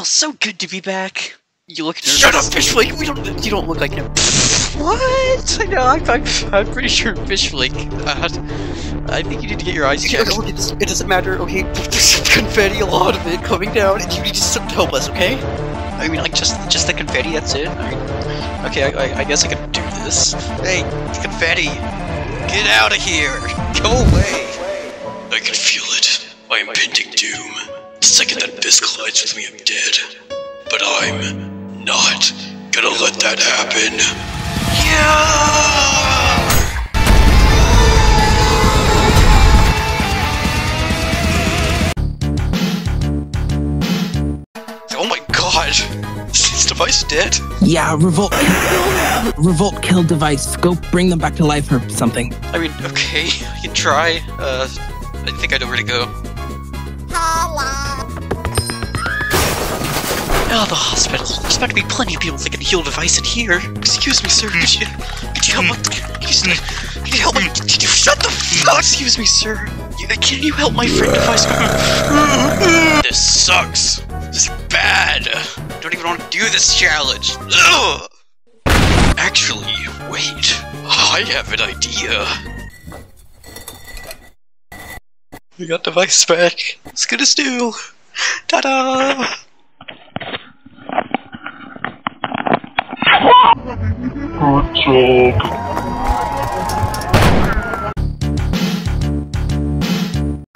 feels so good to be back. You look nervous. Shut up, Fishflake! We don't. You don't look like him. What? I know. I'm, I'm, I'm pretty sure Fishflake. Uh, I think you need to get your eyes checked. Look, it doesn't, it doesn't matter, okay? There's confetti, a lot of it coming down, and you need to stop it. help us, okay? I mean, like just just the confetti. That's it. I mean, okay, I, I, I guess I can do this. Hey, confetti, get out of here! Go away! I can feel it. My impending doom. The second that Biss collides with me, I'm dead. But I'm not gonna let that happen. Yeah! Oh my god! This device dead? Yeah, Revolt. Revolt killed device. Go bring them back to life or something. I mean, okay, I can try. Uh, I think I know where to go. Oh, the hospital. There's about to be plenty of people that can heal device in here. Excuse me, sir. Could you, could you help me? Could you, could you help me? Did you shut the fuck? Excuse me, sir. Can you help my friend device? this sucks. This is bad. I don't even want to do this challenge. Actually, wait. I have an idea. We got device back. Let's get a stew. Ta-da!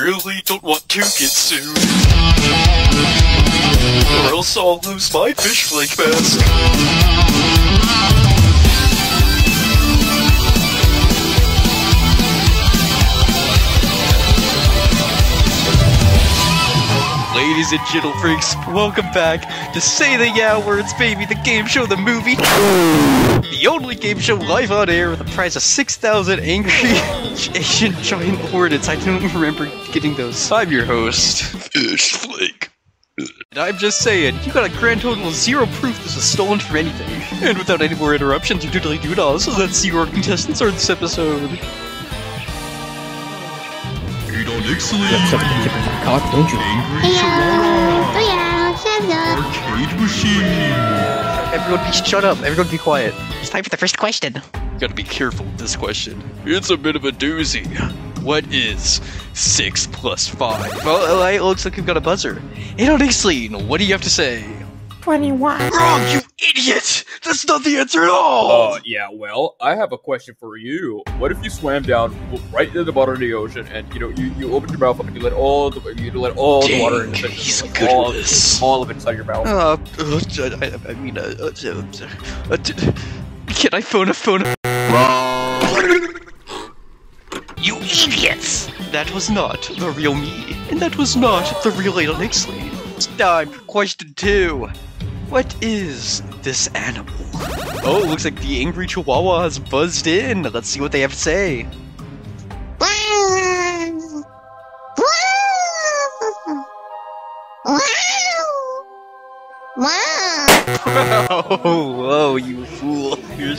Really don't want to get sued. Or else I'll lose my Fishflake mask. Ladies and gentle freaks, welcome back to Say the Yeah Words, baby, the game show, the movie. The only game show live on air with a prize of 6,000 angry Asian giant hornets. I don't remember getting those. I'm your host. Fishflake. And I'm just saying, you got a grand total of zero proof this was stolen for anything. And without any more interruptions or doodly doodles, let's see who our contestants are this episode. Eight on Ixaly. Cock, don't you? Angry Chihuahua. Arcade Machine. Everyone be shut up. Everyone be quiet. It's time for the first question. You Gotta be careful with this question. It's a bit of a doozy. What is 6 plus 5? Well, it looks like we've got a buzzer. Hey, on Ixleen, what do you have to say? 21. Wrong, you idiot! That's not the answer at all! Uh, yeah, well, I have a question for you. What if you swam down right into the bottom of the ocean and, you know, you, you opened your mouth up and you let all the, you let all the water in the he's like, good all, this. all of it inside your mouth. Uh, uh, I, I mean, uh, uh, uh, uh, d- can I phone a phone? You idiots! That was not the real me, and that was not the real Adel Ixley. It's time for question two. What is this animal? Oh, looks like the angry chihuahua has buzzed in. Let's see what they have to say.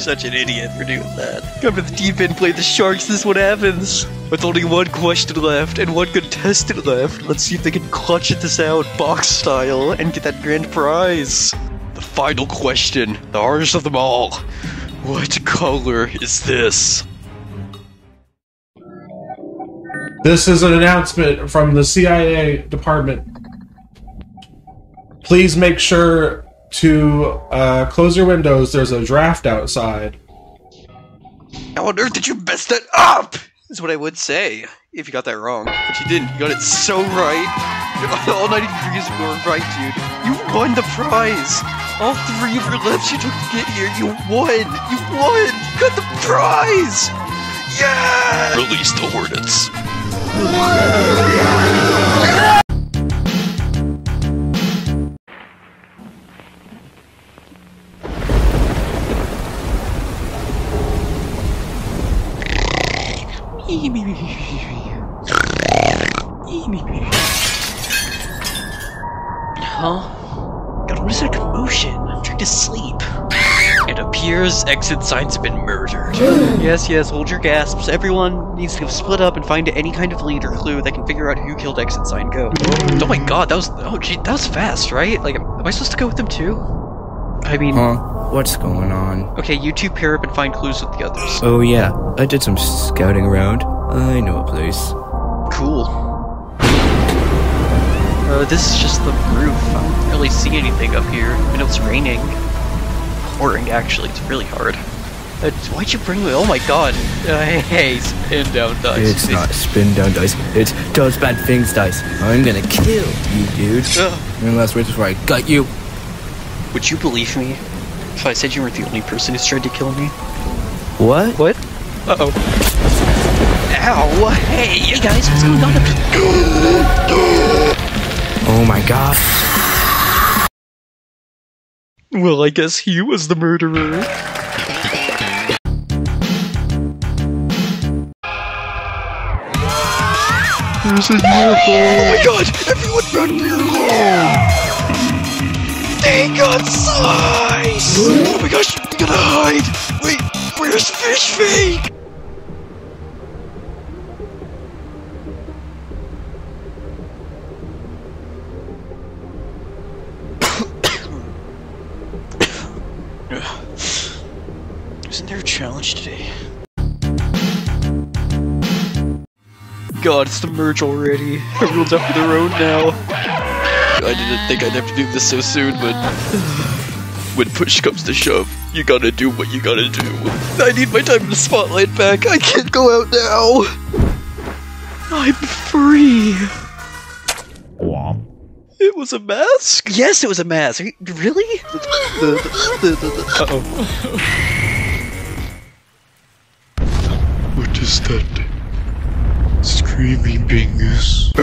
Such an idiot for doing that. Come to the deep end, play the sharks, this is what happens. With only one question left and one contestant left, let's see if they can clutch this out box style and get that grand prize. The final question, the hardest of them all. What color is this? This is an announcement from the CIA department. Please make sure to uh, close your windows. There's a draft outside. How on earth did you mess that up? Is what I would say if you got that wrong, but you didn't. You got it so right. All 90 degrees were right, dude. You won the prize. All three of your laps you took to get here, you won. You won. You got the prize. Yeah. Release the Hornets. Huh? God, what is that commotion? I'm trying to sleep. It appears exit signs have been murdered. yes, yes, hold your gasps. Everyone needs to split up and find any kind of lead or clue that can figure out who killed exit sign. Go. Oh my god, that was oh gee, that was fast, right? Like, am I supposed to go with them too? I mean, Huh? What's going on? okay, you two pair up and find clues with the others. Oh yeah, I did some scouting around. I know a place. Cool. Uh, this is just the roof. I don't really see anything up here. I know it's raining. Pouring, actually. It's really hard. Uh, why'd you bring me? Oh my god. Uh, hey, hey, spin down dice. It's not spin down dice. It's does bad things dice. I'm gonna kill you, dude. Ugh. Unless which is where I got you. Would you believe me if I said you weren't the only person who's tried to kill me? What? What? Uh oh. Ow! Hey! Hey guys, what's going on up here? Oh my god. Well, I guess he was the murderer. There's a UFO. Oh my god! Everyone run for your life! They got size! Oh my gosh, we gotta hide! Wait, where's Fish Fake? God, it's the merge already. Everyone's up for their own now. I didn't think I'd have to do this so soon, but when push comes to shove, you gotta do what you gotta do. I need my time in the spotlight back. I can't go out now. I'm free. It was a mask? Yes, it was a mask. Are you, really? Uh oh. What is that? Screaming bingus.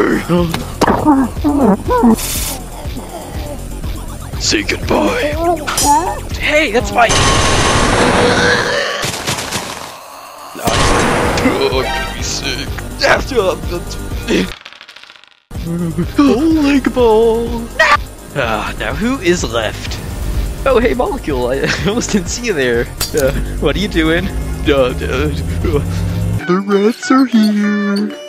Say goodbye. Hey, that's my. Oh, I'm gonna be sick. After I'm done. Ball. Ah, now who is left? Oh, hey, molecule. I almost didn't see you there. Uh, what are you doing? Uh, uh, the rats are here.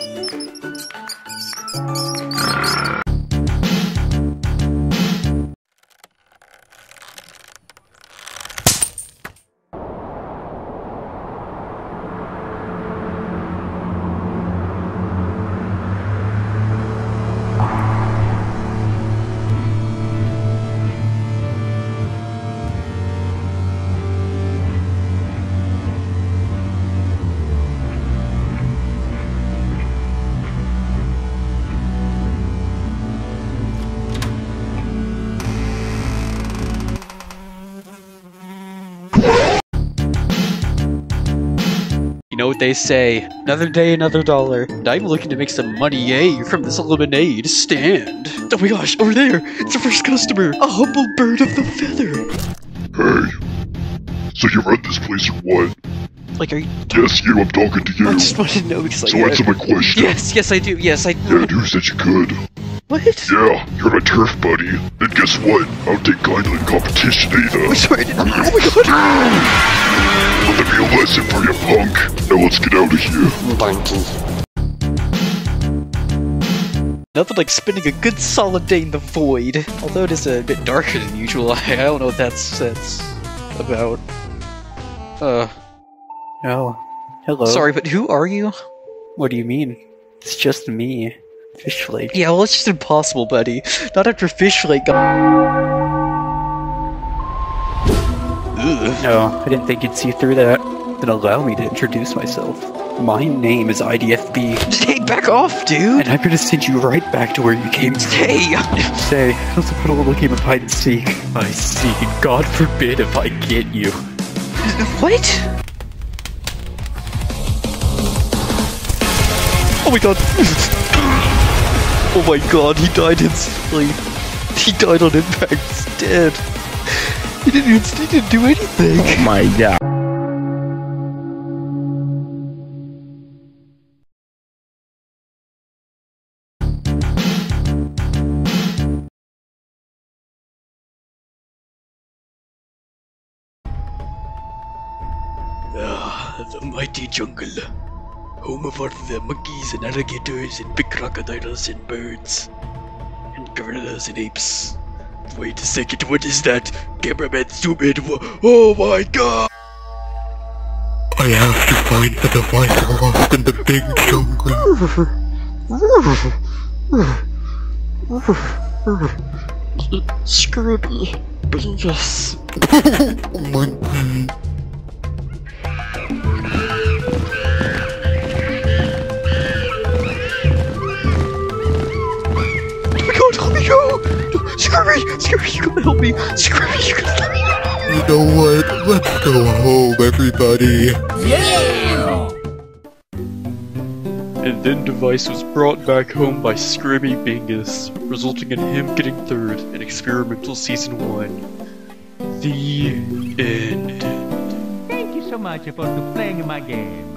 They say, another day, another dollar. And I'm looking to make some money, eh? yay, from this lemonade stand. Oh my gosh, over there, it's the first customer, a humble bird of the feather. Hey. So you run this place or what? Like, are you? Yes, you. I'm talking to you. I just wanted to know because, like, So answer my question. yes, yes, I do. Yes, I. Do. Yeah, dude said you could. What? Yeah, you're my turf buddy. And guess what? I don't take kindly in competition either. I'm sorry. I didn't- Oh my god. Let me a lesson for you, punk. Now let's get out of here. Nothing like spending a good solid day in the void. Although it is a bit darker than usual, I don't know what that's that's about. Uh. Oh, hello. Sorry, but who are you? What do you mean? It's just me, Fish Flake. Yeah, well, it's just impossible, buddy. Not after Fish Flake. Ugh. No, I didn't think you'd see through that. Then allow me to introduce myself. My name is IDFB, Hey, back off, dude! and I'm gonna send you right back to where you came from. Hey! Say, how's about a little game of hide and seek? I see. God forbid if I get you. What? Oh my god! oh my god, he died instantly. He died on impact. He's dead. He didn't even he didn't do anything. Oh my god. Ah, the mighty jungle. Home of all the monkeys and alligators and big crocodiles and birds. And gorillas and apes. Wait a second, what is that? Cameraman, zoom in. Oh my god! I have to find the device lost in the big jungle. Scrooby, Bingus. Monkey. Scrooby! Scrooby, you gotta help me! Scrooby, you gotta let me You know what? Let's go home, everybody. Yeah! And then Device was brought back home by Scrimmy Bingus, resulting in him getting third in Experimental Season 1. The end. Thank you so much for playing my game.